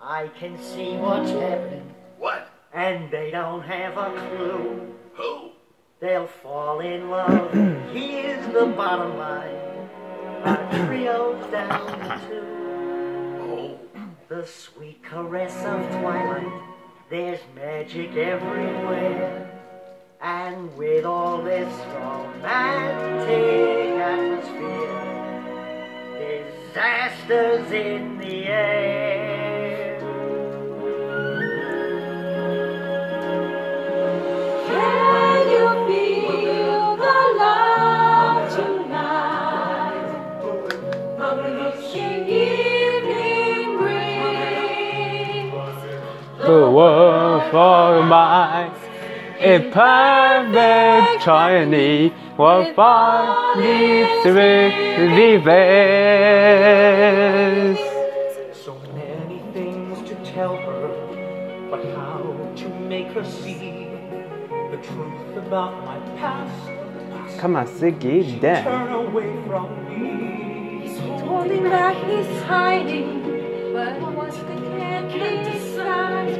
I can see what's happening, What? and they don't have a clue. Who? They'll fall in love. Here's the bottom line. Our trio's down to two. Oh, The sweet caress of twilight. There's magic everywhere. And with all this romantic atmosphere, disasters in the air. The world for mine. A perfect journey will find its revenge. So many things to tell her, but how to make her see the truth about my past? Come on, Siggy, dance. Turn away from me. He's Holding back he's hiding, but what's the can't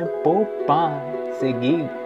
Né? é poupar, seguir.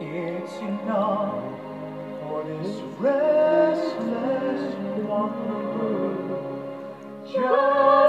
It's enough for this restless wanderer. Just